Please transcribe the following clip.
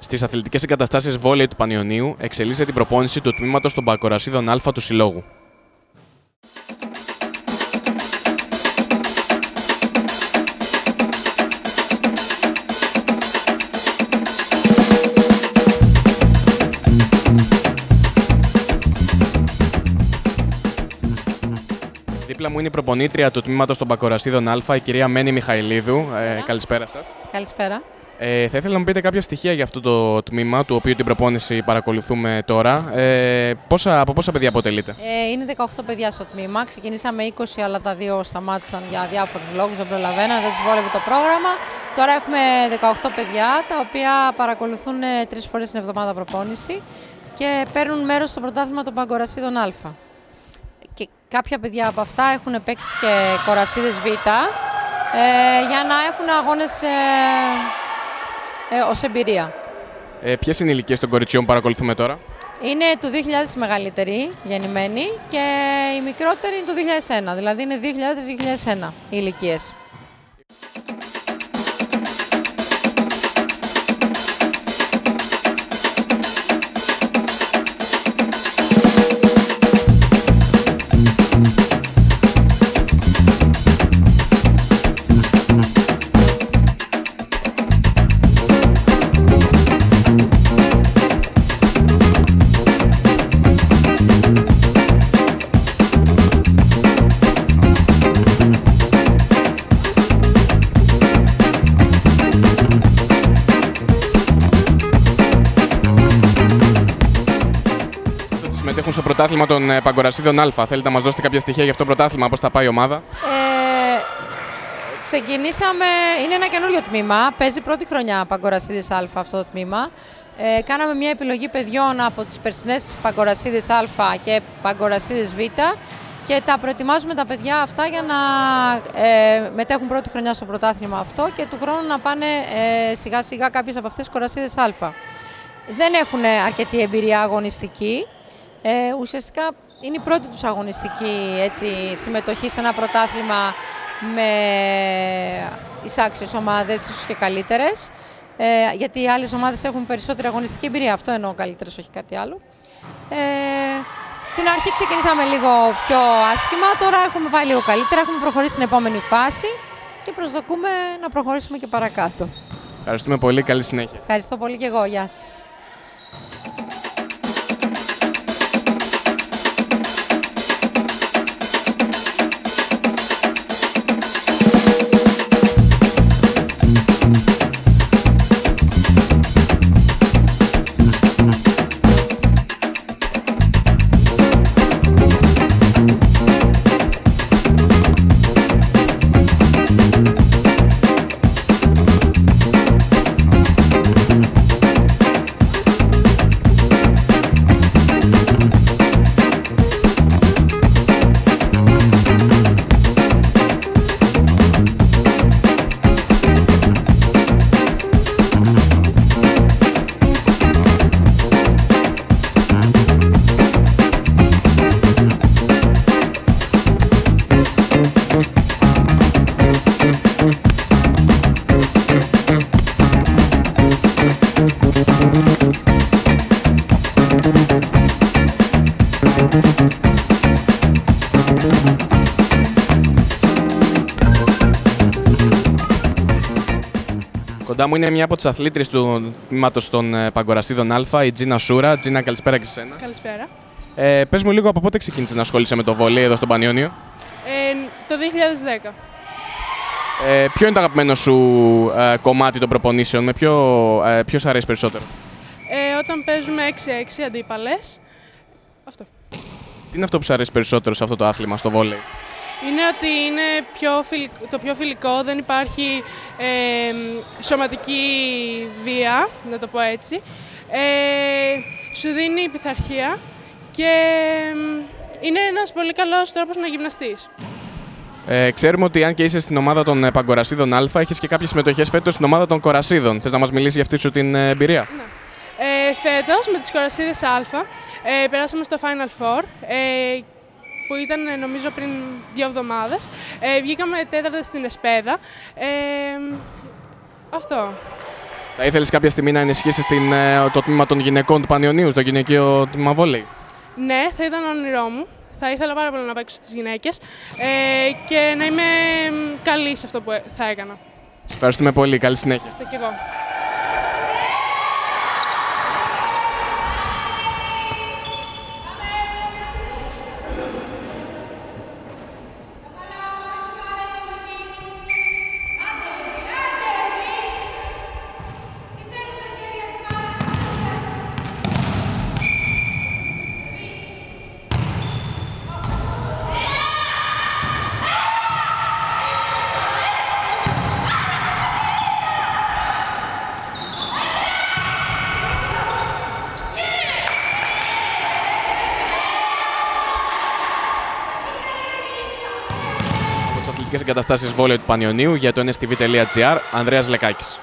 Στις αθλητικές εγκαταστάσεις βόλεϊ του Πανιωνίου εξελίσσεται την προπόνηση του τμήματος των Πακορασίδων Α του Συλλόγου. Δίπλα μου είναι η προπονήτρια του τμήματος των Πακορασίδων Α, η κυρία Μένη Μιχαηλίδου. Ε, καλησπέρα σας. Καλησπέρα. Ε, θα ήθελα να μου πείτε κάποια στοιχεία για αυτό το τμήμα, του οποίου την προπόνηση παρακολουθούμε τώρα. Ε, πόσα, από πόσα παιδιά αποτελείται; Ε, είναι 18 παιδιά στο τμήμα. Ξεκινήσαμε 20, αλλά τα δύο σταμάτησαν για διάφορους λόγους. Δεν προλαβαίναν, δεν τους βόλευε το πρόγραμμα. Τώρα έχουμε 18 παιδιά, τα οποία παρακολουθούν ε, τρεις φορές την εβδομάδα προπόνηση και παίρνουν μέρος στο πρωτάθλημα των Παγκορασίδων Α. Και κάποια παιδιά από αυτά έχουν παίξει και κορασίδες Β ε, για να έχουν αγώνες ε, ε, ως εμπειρία. Ε, Ποιες είναι οι ηλικίες των κοριτσιών που παρακολουθούμε τώρα, Είναι του 2000 η μεγαλύτερη γεννημένη και η μικρότερη είναι του 2001, δηλαδή είναι 2000-2001 οι ηλικίες. Στο πρωτάθλημα των ε, Παγκορασίδων Α. Θέλετε να μας δώσετε κάποια στοιχεία για αυτό το πρωτάθλημα, πώς θα πάει η ομάδα; Ε, ξεκινήσαμε, είναι ένα καινούριο τμήμα, παίζει πρώτη χρονιά Παγκορασίδης Α αυτό το τμήμα. Ε, κάναμε μια επιλογή παιδιών από τις περσινές Παγκορασίδης Α και Παγκορασίδης Β και τα προετοιμάζουμε τα παιδιά αυτά για να ε, μετέχουν πρώτη χρονιά στο πρωτάθλημα αυτό και του χρόνου να πάνε ε, σιγά σιγά κάποιες από αυτές τις κορασίδες Α. Δεν έχουν αρκετή εμπειρία αγωνιστική, ε, ουσιαστικά είναι η πρώτη τους αγωνιστική έτσι, συμμετοχή σε ένα πρωτάθλημα με εισάξιες ομάδες, ίσως και καλύτερες. Ε, γιατί οι άλλες ομάδες έχουν περισσότερη αγωνιστική εμπειρία. Αυτό εννοώ καλύτερες, όχι κάτι άλλο. Ε, στην αρχή ξεκινήσαμε λίγο πιο άσχημα, τώρα έχουμε πάει λίγο καλύτερα, έχουμε προχωρήσει στην επόμενη φάση και προσδοκούμε να προχωρήσουμε και παρακάτω. Ευχαριστούμε πολύ, καλή συνέχεια. Ευχαριστώ πολύ και εγώ, γεια σας. Κοντά μου είναι μια από τις αθλήτριες του τμήματος των ε, Παγκορασίδων Α, η Τζίνα Σούρα. Τζίνα, καλησπέρα και σε σένα. Καλησπέρα. Ε, Πες μου λίγο από πότε ξεκίνησες να ασχολείσαι με το βολέι εδώ στον Πανιόνιο; Ε, το 2010. Ε, ποιο είναι το αγαπημένο σου ε, κομμάτι των προπονήσεων, με ποιο, ε, ποιος αρέσει περισσότερο; Ε, όταν παίζουμε 6-6 αντίπαλες. Αυτό. Τι είναι αυτό που σου αρέσει περισσότερο σε αυτό το άθλημα, στο βόλεϊ; Είναι ότι είναι πιο φιλικό, το πιο φιλικό, δεν υπάρχει ε, σωματική βία, να το πω έτσι. Ε, σου δίνει πειθαρχία και είναι ένας πολύ καλός τρόπος να γυμναστείς. Ε, ξέρουμε ότι αν και είσαι στην ομάδα των ε, Παγκορασίδων Α, έχεις και κάποιες συμμετοχές φέτος στην ομάδα των Κορασίδων. Θες να μας μιλήσει για αυτή σου την ε, εμπειρία; Ναι. Ε, φέτος με τις κορασίδες Α ε, περάσαμε στο Final Four ε, που ήταν ε, νομίζω πριν δύο εβδομάδες. Ε, βγήκαμε τέταρτα στην Εσπέδα. Ε, αυτό. Θα ήθελες κάποια στιγμή να ενισχύσεις ε, το τμήμα των γυναικών του Πανιωνίου, το γυναικείο τμήμα βόλεϊ; Ναι, θα ήταν όνειρό μου. Θα ήθελα πάρα πολύ να παίξω στις γυναίκες ε, και να είμαι καλή σε αυτό που θα έκανα. Ευχαριστούμε πολύ. Καλή συνέχεια. Ευχαριστώ και εγώ. Αθλητικές εγκαταστάσεις βόλιο του Πανιωνίου για το nstv.gr, Ανδρέας Λεκάκης.